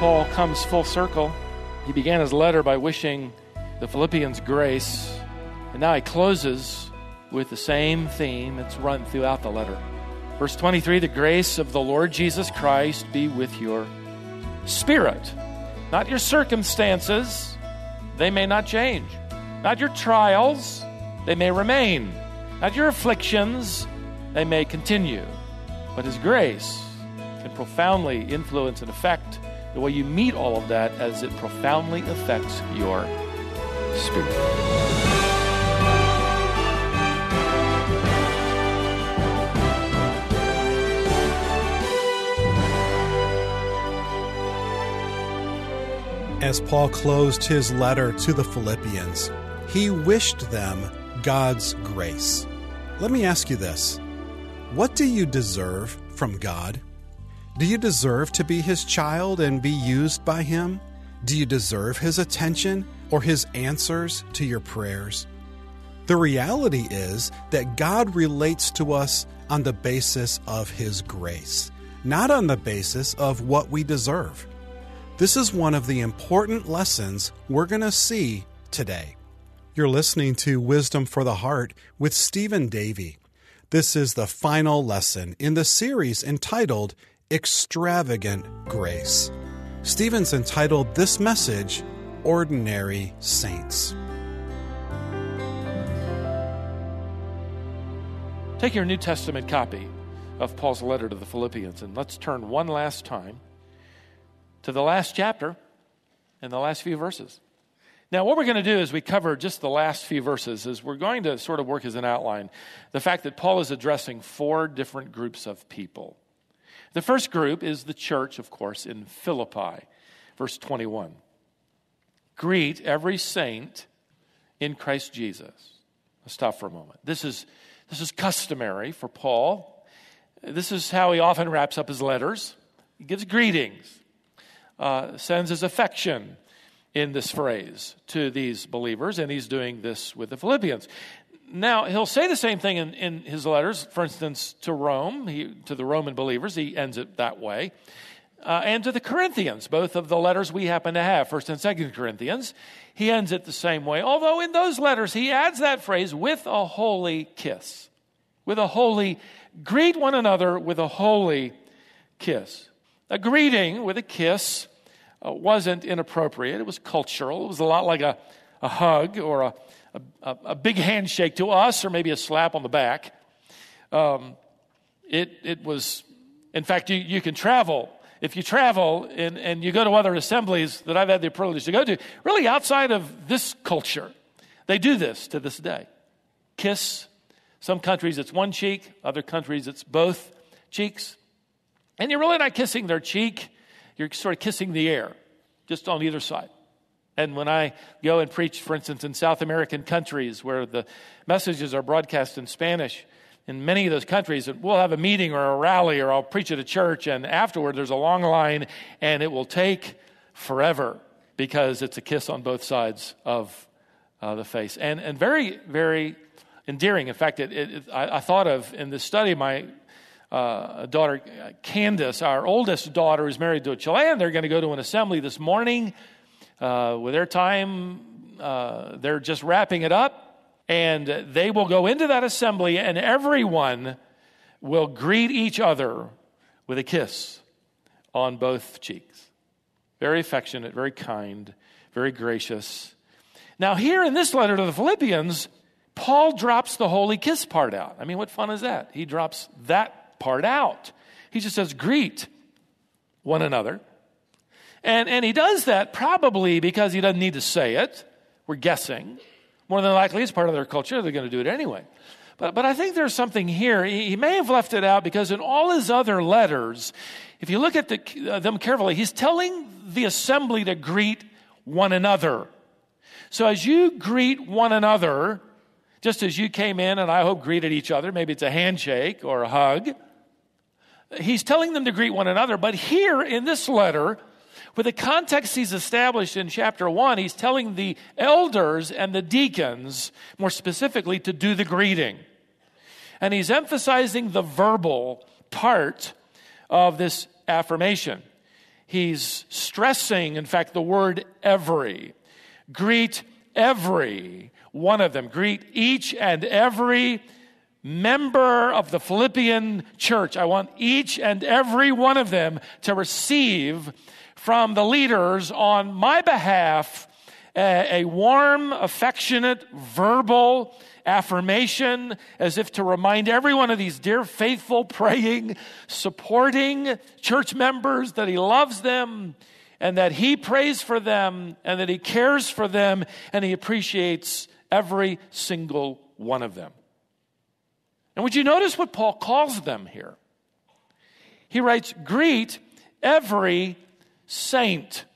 Paul comes full circle. He began his letter by wishing the Philippians grace, and now he closes with the same theme. It's run throughout the letter. Verse 23 The grace of the Lord Jesus Christ be with your spirit, not your circumstances. They may not change. Not your trials, they may remain. Not your afflictions, they may continue. But His grace can profoundly influence and affect the way you meet all of that as it profoundly affects your spirit. As Paul closed his letter to the Philippians, he wished them God's grace. Let me ask you this What do you deserve from God? Do you deserve to be His child and be used by Him? Do you deserve His attention or His answers to your prayers? The reality is that God relates to us on the basis of His grace, not on the basis of what we deserve. This is one of the important lessons we're going to see today. You're listening to Wisdom for the Heart with Stephen Davey. This is the final lesson in the series entitled Extravagant Grace. Stephen's entitled this message Ordinary Saints. Take your New Testament copy of Paul's letter to the Philippians and let's turn one last time to the last chapter and the last few verses. Now, what we're going to do is we cover just the last few verses, is we're going to sort of work as an outline the fact that Paul is addressing four different groups of people. The first group is the church, of course, in Philippi, verse 21. Greet every saint in Christ Jesus. Let's stop for a moment. This is, this is customary for Paul. This is how he often wraps up his letters. He gives greetings uh, sends his affection in this phrase to these believers, and he's doing this with the Philippians. Now, he'll say the same thing in, in his letters, for instance, to Rome, he, to the Roman believers, he ends it that way, uh, and to the Corinthians, both of the letters we happen to have, 1st and 2nd Corinthians, he ends it the same way. Although in those letters, he adds that phrase with a holy kiss. With a holy, greet one another with a holy kiss. A greeting with a kiss uh, wasn't inappropriate. It was cultural. It was a lot like a, a hug or a, a, a big handshake to us or maybe a slap on the back. Um, it, it was, in fact, you, you can travel. If you travel and, and you go to other assemblies that I've had the privilege to go to, really outside of this culture, they do this to this day. Kiss. Some countries it's one cheek, other countries it's both cheeks. And you're really not kissing their cheek you're sort of kissing the air, just on either side. And when I go and preach, for instance, in South American countries where the messages are broadcast in Spanish, in many of those countries, we'll have a meeting or a rally or I'll preach at a church, and afterward there's a long line, and it will take forever because it's a kiss on both sides of uh, the face. And, and very, very endearing. In fact, it, it, I, I, thought of in this study, my uh, daughter Candace, our oldest daughter, is married to a Chilean. They're going to go to an assembly this morning. Uh, with their time, uh, they're just wrapping it up, and they will go into that assembly, and everyone will greet each other with a kiss on both cheeks. Very affectionate, very kind, very gracious. Now, here in this letter to the Philippians, Paul drops the holy kiss part out. I mean, what fun is that? He drops that part out. He just says, greet one another. And, and he does that probably because he doesn't need to say it. We're guessing. More than likely, it's part of their culture. They're going to do it anyway. But, but I think there's something here. He, he may have left it out because in all his other letters, if you look at the, uh, them carefully, he's telling the assembly to greet one another. So as you greet one another, just as you came in and I hope greeted each other, maybe it's a handshake or a hug, he's telling them to greet one another. But here in this letter, with the context he's established in chapter 1, he's telling the elders and the deacons, more specifically, to do the greeting. And he's emphasizing the verbal part of this affirmation. he's stressing, in fact, the word every. Greet every one of them. Greet each and every member of the Philippian church. I want each and every one of them to receive from the leaders on my behalf a, a warm, affectionate, verbal affirmation as if to remind every one of these dear, faithful, praying, supporting church members that he loves them and that he prays for them and that he cares for them and he appreciates every single one of them. And would you notice what Paul calls them here? He writes, Greet every saint.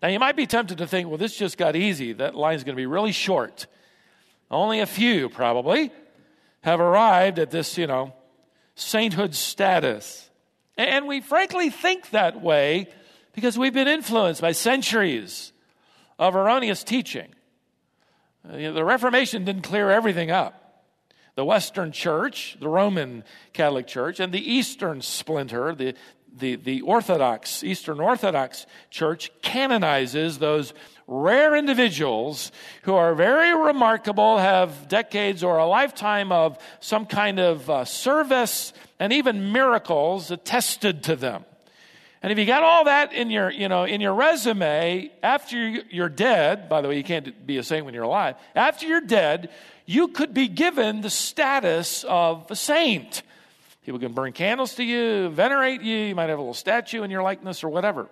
Now, you might be tempted to think, well, this just got easy. That line is going to be really short. Only a few, probably, have arrived at this, you know, sainthood status. And we frankly think that way because we've been influenced by centuries of erroneous teaching. Uh, you know, the Reformation didn't clear everything up. The Western Church, the Roman Catholic Church, and the Eastern splinter, the, the, the Orthodox, Eastern Orthodox Church, canonizes those rare individuals who are very remarkable, have decades or a lifetime of some kind of uh, service and even miracles attested to them. And if you got all that in your, you know, in your resume, after you're dead, by the way, you can't be a saint when you're alive, after you're dead, you could be given the status of a saint. People can burn candles to you, venerate you, you might have a little statue in your likeness or whatever.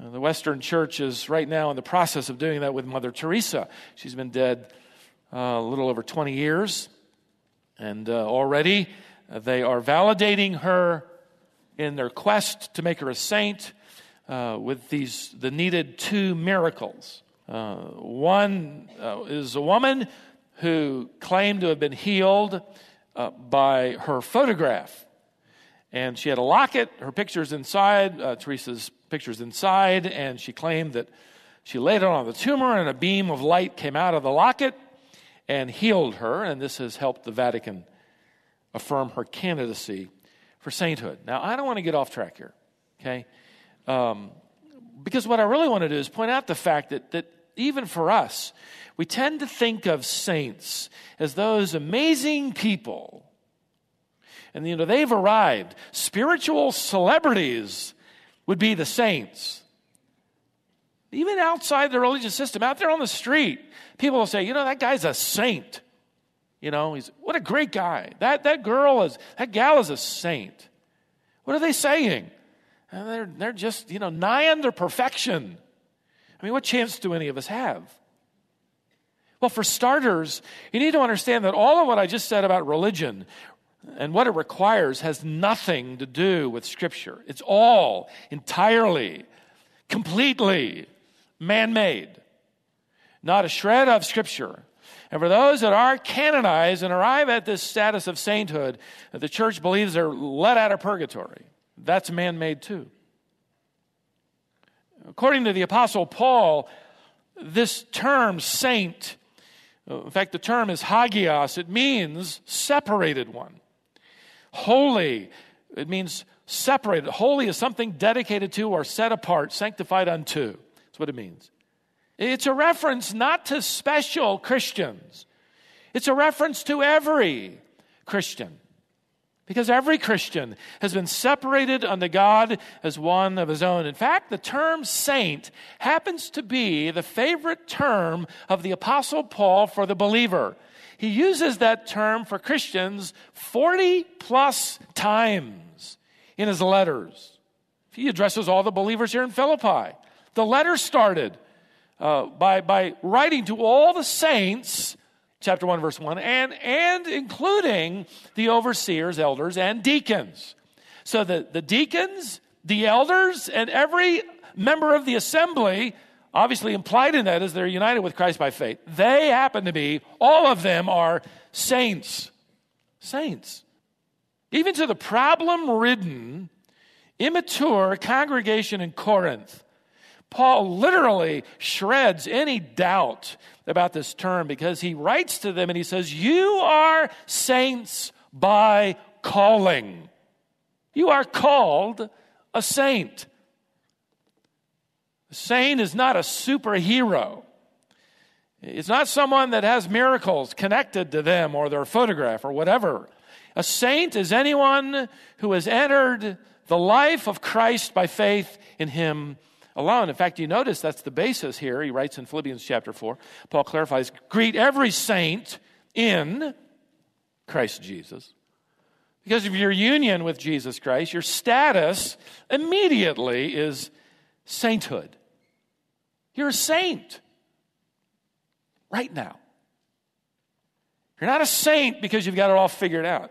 Uh, the Western Church is right now in the process of doing that with Mother Teresa. She's been dead uh, a little over 20 years, and uh, already uh, they are validating her in their quest to make her a saint uh, with these the needed two miracles. Uh, one is a woman who claimed to have been healed by her photograph and she had a locket, her picture's inside, uh, Teresa's picture's inside, and she claimed that she laid it on the tumor and a beam of light came out of the locket and healed her, and this has helped the Vatican affirm her candidacy for sainthood. Now, I don't want to get off track here, okay? Um, because what I really want to do is point out the fact that, that even for us, we tend to think of saints as those amazing people and you know they've arrived. Spiritual celebrities would be the saints. Even outside the religious system, out there on the street, people will say, you know, that guy's a saint. You know, he's what a great guy. That that girl is that gal is a saint. What are they saying? And they're they're just, you know, nigh under perfection. I mean, what chance do any of us have? Well, for starters, you need to understand that all of what I just said about religion and what it requires has nothing to do with Scripture. It's all entirely, completely man made, not a shred of Scripture. And for those that are canonized and arrive at this status of sainthood, the church believes they're let out of purgatory, that's man made too. According to the Apostle Paul, this term saint, in fact, the term is hagios, it means separated one. Holy, it means separated. Holy is something dedicated to or set apart, sanctified unto. That's what it means. It's a reference not to special Christians, it's a reference to every Christian. Because every Christian has been separated unto God as one of his own. In fact, the term saint happens to be the favorite term of the Apostle Paul for the believer. He uses that term for Christians 40 plus times in his letters. He addresses all the believers here in Philippi. The letter started uh, by, by writing to all the saints, chapter 1, verse 1, and, and including the overseers, elders, and deacons. So the, the deacons, the elders, and every member of the assembly obviously implied in that is they're united with Christ by faith. They happen to be, all of them are saints. Saints. Even to the problem ridden, immature congregation in Corinth, Paul literally shreds any doubt about this term because he writes to them and he says, You are saints by calling. You are called a saint. A saint is not a superhero. It's not someone that has miracles connected to them or their photograph or whatever. A saint is anyone who has entered the life of Christ by faith in him alone. In fact, you notice that's the basis here. He writes in Philippians chapter 4. Paul clarifies greet every saint in Christ Jesus. Because of your union with Jesus Christ, your status immediately is sainthood. You're a saint right now. You're not a saint because you've got it all figured out.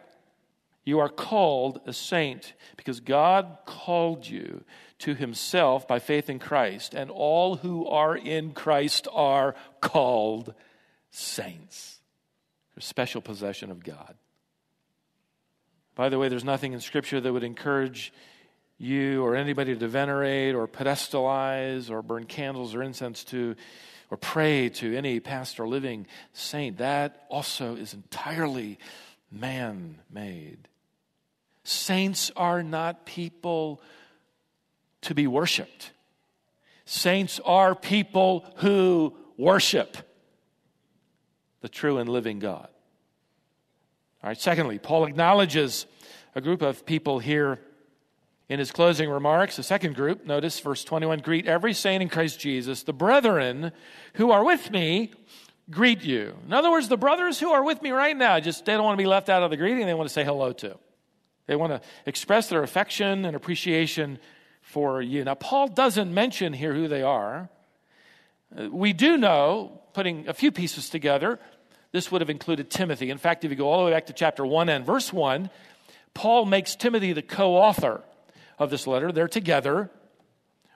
You are called a saint because God called you to himself by faith in Christ, and all who are in Christ are called saints. A special possession of God. By the way, there's nothing in Scripture that would encourage you or anybody to venerate or pedestalize or burn candles or incense to or pray to any past or living saint. That also is entirely man made. Saints are not people to be worshiped. Saints are people who worship the true and living God. All right, secondly, Paul acknowledges a group of people here in his closing remarks. The second group, notice verse 21 greet every saint in Christ Jesus. The brethren who are with me greet you. In other words, the brothers who are with me right now, just they don't want to be left out of the greeting, they want to say hello to. They want to express their affection and appreciation for you. Now, Paul doesn't mention here who they are. Uh, we do know, putting a few pieces together, this would have included Timothy. In fact, if you go all the way back to chapter 1 and verse 1, Paul makes Timothy the co author of this letter. They're together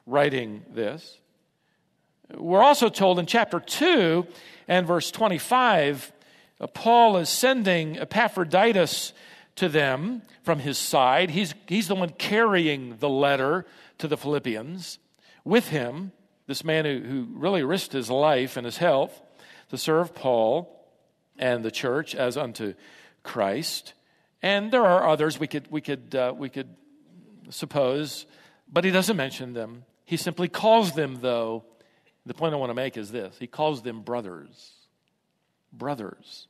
writing this. We're also told in chapter 2 and verse 25, uh, Paul is sending Epaphroditus to them from his side. He's, he's the one carrying the letter to the Philippians. With him, this man who, who really risked his life and his health to serve Paul and the church as unto Christ. And there are others we could, we could, uh, we could suppose, but he doesn't mention them. He simply calls them, though. The point I want to make is this He calls them brothers. Brothers.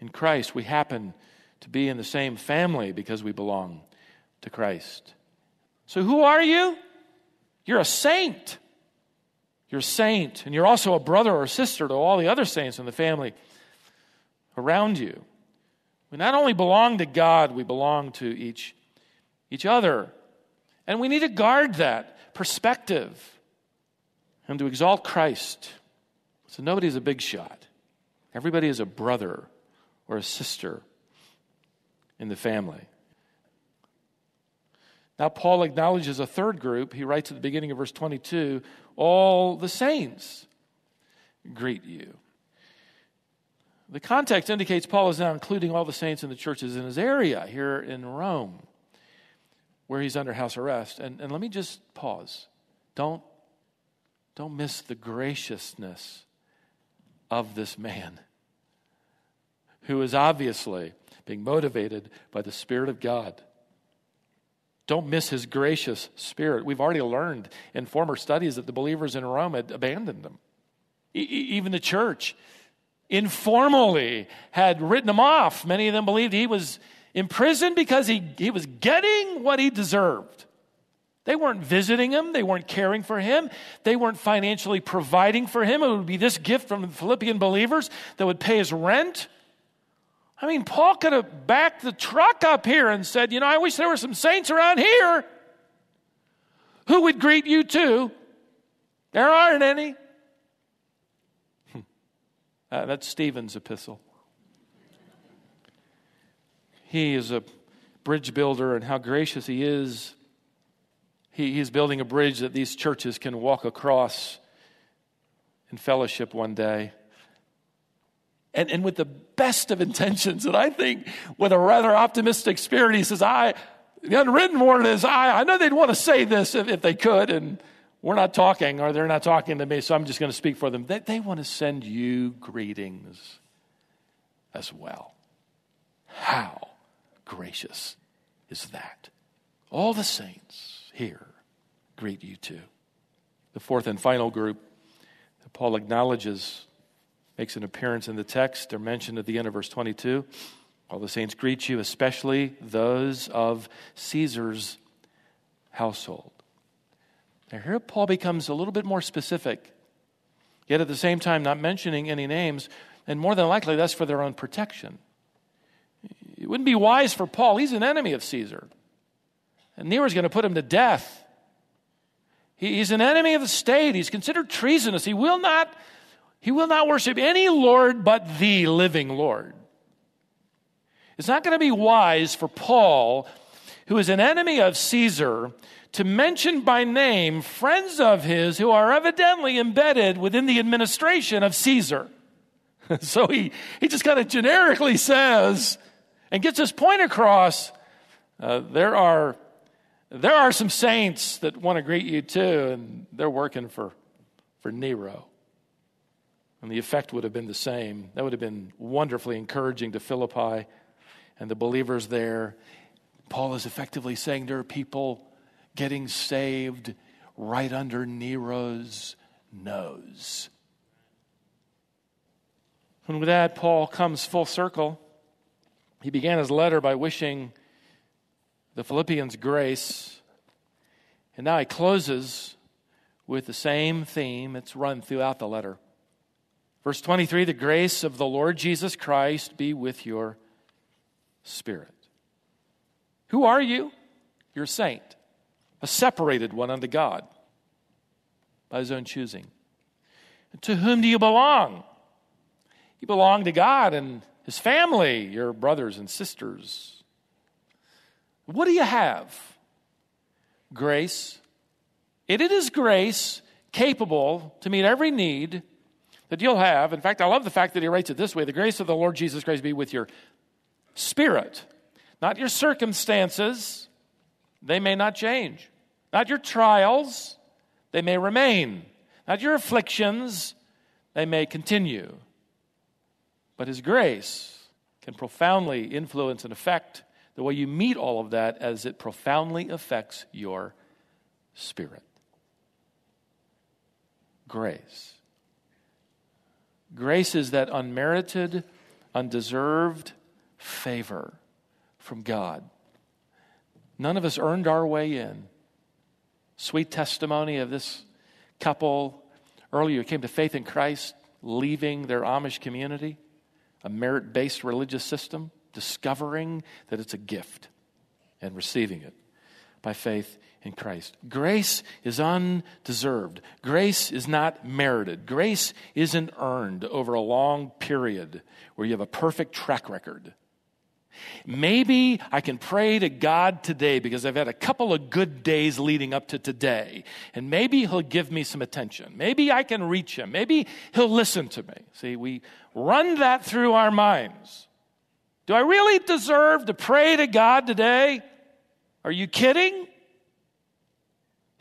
In Christ, we happen to be in the same family because we belong to Christ. So, who are you? You're a saint. You're a saint, and you're also a brother or sister to all the other saints in the family around you. We not only belong to God, we belong to each, each other. And we need to guard that perspective and to exalt Christ. So nobody's a big shot. Everybody is a brother or a sister in the family. Now, Paul acknowledges a third group. He writes at the beginning of verse 22 All the saints greet you. The context indicates Paul is now including all the saints in the churches in his area here in Rome, where he's under house arrest. And, and let me just pause. Don't, don't miss the graciousness of this man who is obviously being motivated by the Spirit of God. Don't miss his gracious spirit. We've already learned in former studies that the believers in Rome had abandoned him. E- even the church informally had written him off. Many of them believed he was imprisoned because he, he was getting what he deserved. They weren't visiting him. They weren't caring for him. They weren't financially providing for him. It would be this gift from the Philippian believers that would pay his rent. I mean, Paul could have backed the truck up here and said, You know, I wish there were some saints around here who would greet you too. There aren't any. Uh, that's Stephen's epistle. He is a bridge builder, and how gracious he is. He, he's building a bridge that these churches can walk across in fellowship one day. And, and with the best of intentions, and I think with a rather optimistic spirit, he says, I, the unwritten word is, I, I know they'd want to say this if, if they could, and we're not talking, or they're not talking to me, so I'm just going to speak for them. They, they want to send you greetings as well. How gracious is that? All the saints here greet you too. The fourth and final group that Paul acknowledges makes an appearance in the text. They're mentioned at the end of verse 22. All the saints greet you, especially those of Caesar's household. Now, here Paul becomes a little bit more specific, yet at the same time not mentioning any names, and more than likely that's for their own protection. It wouldn't be wise for Paul, he's an enemy of Caesar. And Nero's going to put him to death. He's an enemy of the state. He's considered treasonous. He will not, he will not worship any Lord but the living Lord. It's not going to be wise for Paul, who is an enemy of Caesar, to mention by name friends of his who are evidently embedded within the administration of Caesar. so he, he just kind of generically says and gets his point across. Uh, there are there are some saints that want to greet you too, and they're working for, for Nero. And the effect would have been the same. That would have been wonderfully encouraging to Philippi and the believers there. Paul is effectively saying there are people getting saved right under Nero's nose. And with that, Paul comes full circle. He began his letter by wishing the Philippians grace, and now he closes with the same theme. It's run throughout the letter. Verse 23 The grace of the Lord Jesus Christ be with your spirit. Who are you? You're a saint, a separated one unto God by his own choosing. To whom do you belong? You belong to God and his family, your brothers and sisters. What do you have? Grace. it is grace capable to meet every need that you'll have. In fact, I love the fact that he writes it this way the grace of the Lord Jesus Christ be with your spirit, not your circumstances. They may not change. Not your trials, they may remain. Not your afflictions, they may continue. But His grace can profoundly influence and affect the way you meet all of that as it profoundly affects your spirit. Grace. Grace is that unmerited, undeserved favor from God. None of us earned our way in. Sweet testimony of this couple earlier came to faith in Christ, leaving their Amish community a merit based religious system, discovering that it's a gift and receiving it by faith in Christ. Grace is undeserved. Grace is not merited. Grace isn't earned over a long period where you have a perfect track record. Maybe I can pray to God today because I've had a couple of good days leading up to today. And maybe He'll give me some attention. Maybe I can reach Him. Maybe He'll listen to me. See, we run that through our minds. Do I really deserve to pray to God today? Are you kidding?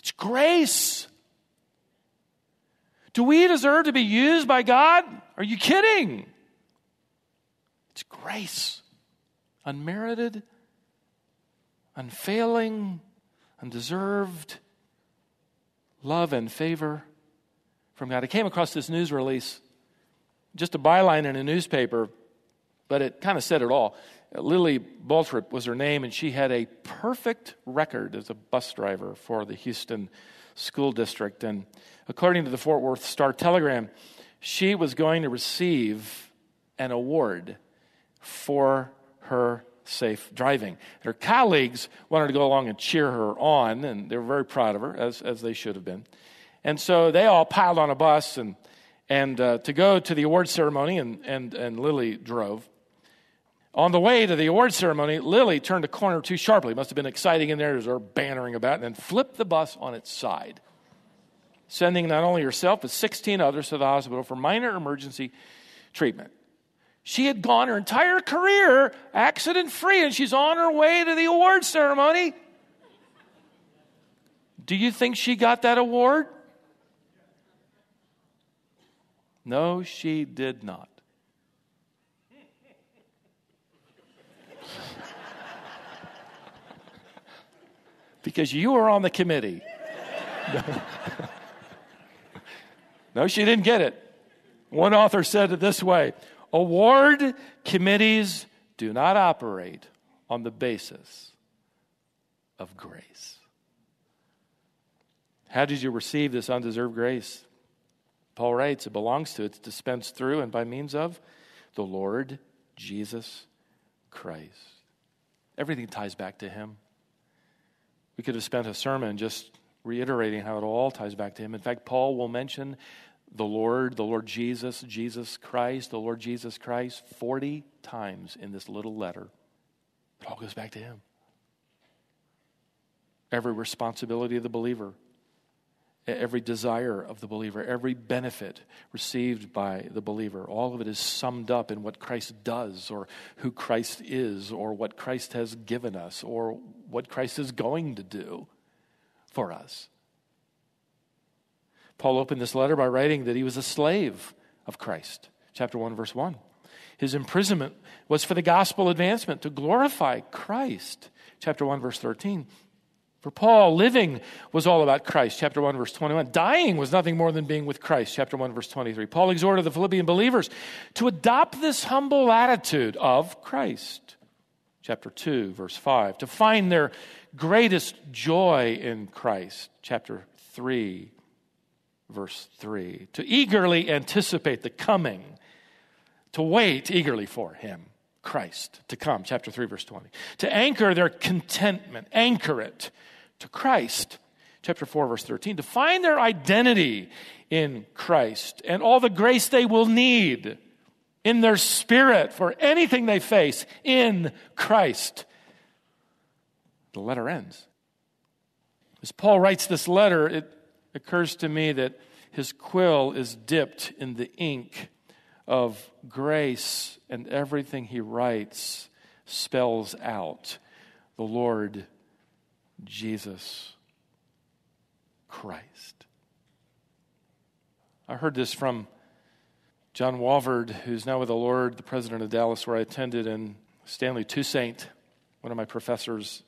It's grace. Do we deserve to be used by God? Are you kidding? It's grace unmerited, unfailing, undeserved love and favor from God. I came across this news release, just a byline in a newspaper, but it kind of said it all. Lily Baltrip was her name, and she had a perfect record as a bus driver for the Houston School District. And according to the Fort Worth Star Telegram, she was going to receive an award for her safe driving. Her colleagues wanted to go along and cheer her on, and they were very proud of her, as, as they should have been. And so they all piled on a bus and, and uh, to go to the award ceremony, and, and, and Lily drove. On the way to the award ceremony, Lily turned a corner too sharply. It must have been exciting in there as her bannering about, and then flipped the bus on its side, sending not only herself but 16 others to the hospital for minor emergency treatment. She had gone her entire career accident free, and she's on her way to the award ceremony. Do you think she got that award? No, she did not. Because you were on the committee. no, she didn't get it. One author said it this way Award committees do not operate on the basis of grace. How did you receive this undeserved grace? Paul writes, it belongs to, it's dispensed through and by means of the Lord Jesus Christ. Everything ties back to him. We could have spent a sermon just reiterating how it all ties back to him. In fact, Paul will mention the Lord, the Lord Jesus, Jesus Christ, the Lord Jesus Christ 40 times in this little letter. It all goes back to him. Every responsibility of the believer every desire of the believer, every benefit received by the believer. All of it is summed up in what Christ does, or who Christ is, or what Christ has given us, or what Christ is going to do for us. Paul opened this letter by writing that he was a slave of Christ. Chapter 1, verse 1. His imprisonment was for the gospel advancement, to glorify Christ. Chapter 1, verse 13. For Paul, living was all about Christ, chapter 1, verse 21. Dying was nothing more than being with Christ, chapter 1, verse 23. Paul exhorted the Philippian believers to adopt this humble attitude of Christ, chapter 2, verse 5. To find their greatest joy in Christ, chapter 3, verse 3. To eagerly anticipate the coming, to wait eagerly for him. Christ to come, chapter 3, verse 20. To anchor their contentment, anchor it to Christ. Chapter 4, verse 13. To find their identity in Christ and all the grace they will need in their spirit for anything they face in Christ. The letter ends. As Paul writes this letter, it occurs to me that his quill is dipped in the ink of grace, and everything he writes spells out the Lord Jesus Christ. I heard this from John Walvoord, who's now with the Lord, the president of Dallas, where I attended, and Stanley Toussaint, one of my professors.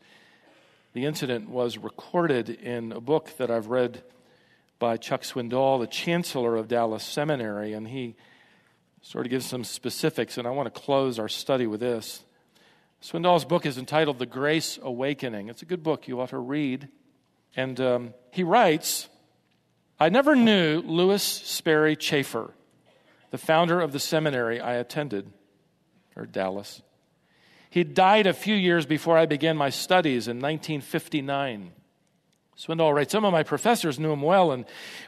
The incident was recorded in a book that I've read by Chuck Swindoll, the chancellor of Dallas Seminary, and he sort of gives some specifics, and I want to close our study with this. Swindoll's book is entitled The Grace Awakening. It's a good book you ought to read. And um, he writes I never knew Lewis Sperry Chafer, the founder of the seminary I attended, or Dallas. He died a few years before I began my studies in 1959. Swindoll writes Some of my professors knew him well, and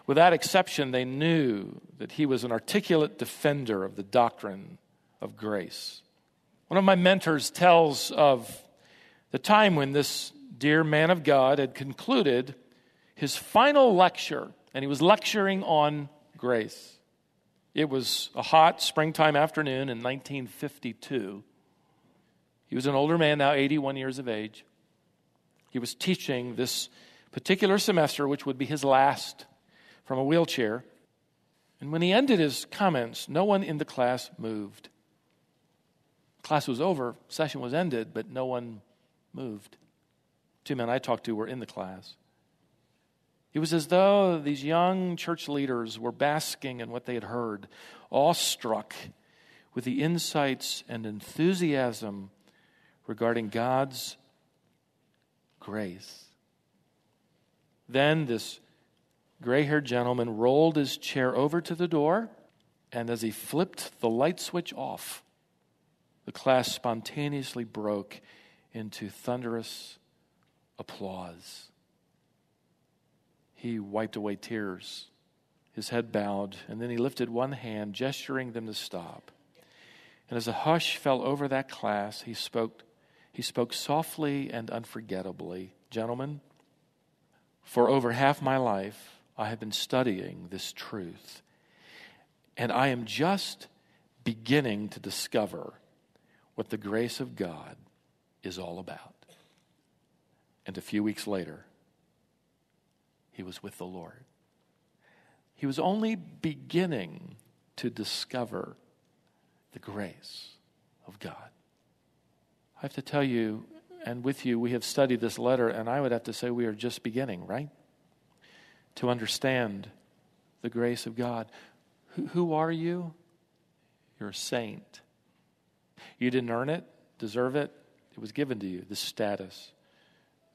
without exception, they knew that he was an articulate defender of the doctrine of grace. One of my mentors tells of the time when this dear man of God had concluded his final lecture, and he was lecturing on grace. It was a hot springtime afternoon in 1952. He was an older man, now 81 years of age. He was teaching this particular semester, which would be his last, from a wheelchair. And when he ended his comments, no one in the class moved. Class was over, session was ended, but no one moved. Two men I talked to were in the class. It was as though these young church leaders were basking in what they had heard, awestruck with the insights and enthusiasm regarding God's grace. Then this gray haired gentleman rolled his chair over to the door, and as he flipped the light switch off, the class spontaneously broke into thunderous applause. He wiped away tears, his head bowed, and then he lifted one hand, gesturing them to stop. And as a hush fell over that class, he spoke, he spoke softly and unforgettably Gentlemen, for over half my life, I have been studying this truth, and I am just beginning to discover what the grace of God is all about. And a few weeks later, he was with the Lord. He was only beginning to discover the grace of God. I have to tell you, and with you, we have studied this letter, and I would have to say we are just beginning, right? To understand the grace of God. Who, are you? You're a saint. You didn't earn it, deserve it. It was given to you, this status,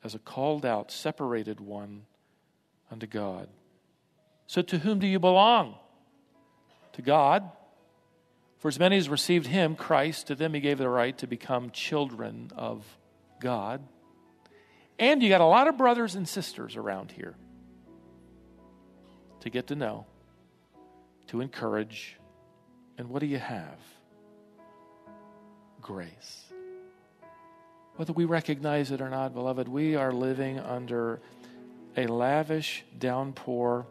as a called out, separated one unto God. So to whom do you belong? To God. For as many as received him, Christ, to them he gave the right to become children of God. And you got a lot of brothers and sisters around here to get to know, to encourage. And what do you have? Grace. Whether we recognize it or not, beloved, we are living under a lavish downpour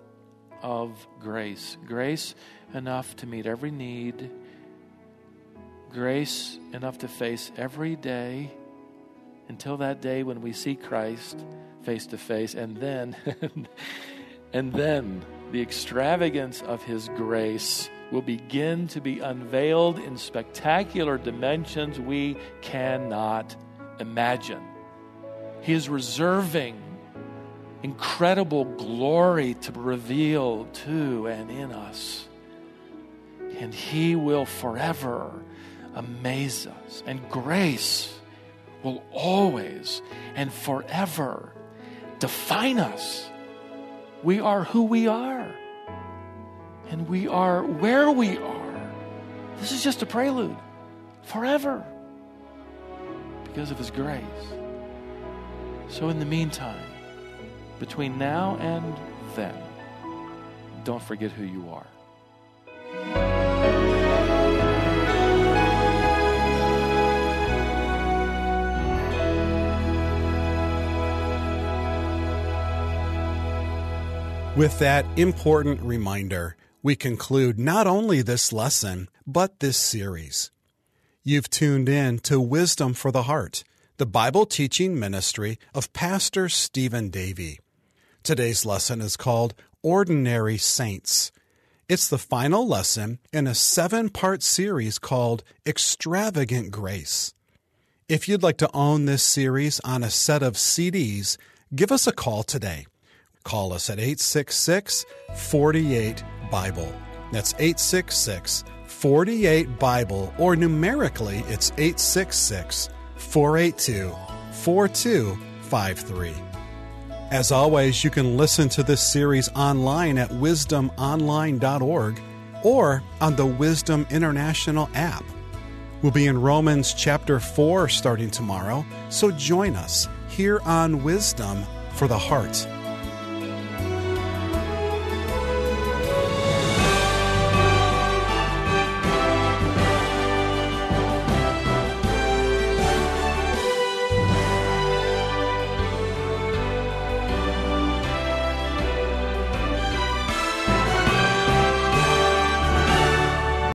of grace. Grace enough to meet every need, grace enough to face every day until that day when we see Christ face to face, and then, and then the extravagance of His grace will begin to be unveiled in spectacular dimensions we cannot imagine. He is reserving incredible glory to reveal to and in us. And He will forever amaze us. And grace will always and forever define us. We are who we are, and we are where we are. This is just a prelude forever because of His grace. So, in the meantime, between now and then, don't forget who you are. With that important reminder, we conclude not only this lesson, but this series. You've tuned in to Wisdom for the Heart, the Bible teaching ministry of Pastor Stephen Davey. Today's lesson is called Ordinary Saints. It's the final lesson in a seven part series called Extravagant Grace. If you'd like to own this series on a set of CDs, give us a call today. Call us at 866 48 Bible. That's 866 48 Bible, or numerically, it's 866 482 4253. As always, you can listen to this series online at wisdomonline.org or on the Wisdom International app. We'll be in Romans chapter 4 starting tomorrow, so join us here on Wisdom for the Heart.